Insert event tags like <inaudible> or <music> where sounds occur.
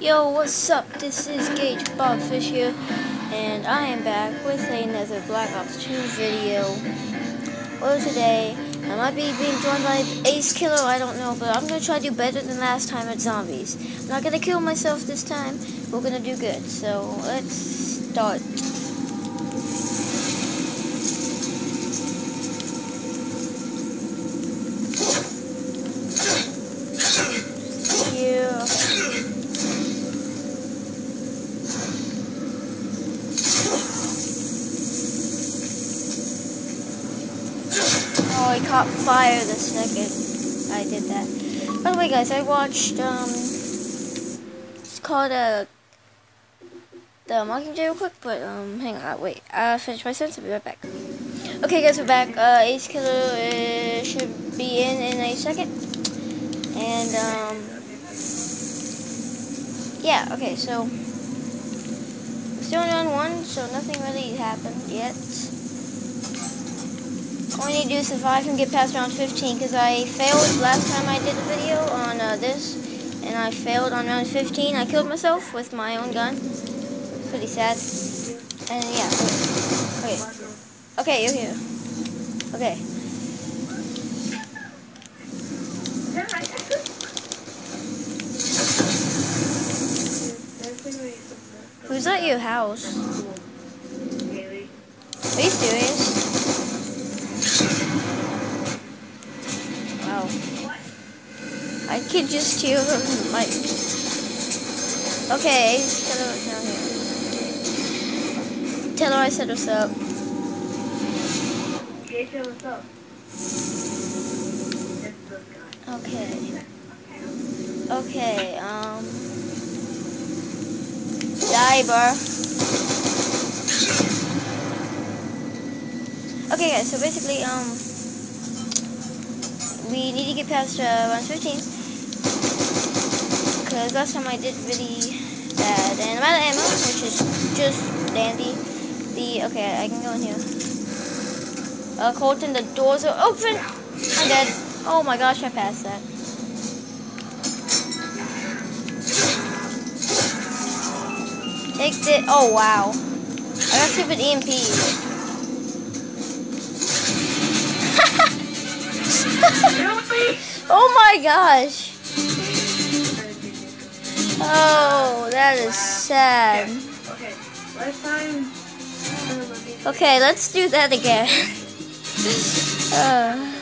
Yo, what's up? This is Gage Bobfish here, and I am back with another Black Ops 2 video. Well, today, I might be being joined by Ace Killer, I don't know, but I'm gonna try to do better than last time at zombies. I'm not gonna kill myself this time, we're gonna do good, so let's start. Oh, I caught fire the second I did that. By the way, guys, I watched, um, it's called, uh, the Mockingjay real quick, but, um, hang on, wait, I'll finish my sentence, I'll be right back. Okay, guys, we're back. Uh, Ace Killer uh, should be in in a second. And, um, yeah, okay, so, still on one, so nothing really happened yet. I need to do is survive and get past round 15 because I failed last time I did a video on uh, this and I failed on round 15. I killed myself with my own gun. It's pretty sad. And yeah. Okay. Okay, you're here. Okay. Who's at your house? Are you serious? I could just hear him like. Okay, tell her what's down here. Tell her I said what's up. what's up? Okay. Okay, um. Diver. Okay, guys, so basically, um we need to get past uh, round 15. Because last time I did really bad. And I'm out of ammo, which is just dandy. The, okay, I can go in here. Uh, Colton, the doors are open! I'm dead. Oh my gosh, I passed that. Take it. Oh wow. I got stupid EMP. <laughs> oh my gosh. Oh, that is sad. Okay, let's do that again. <laughs> uh.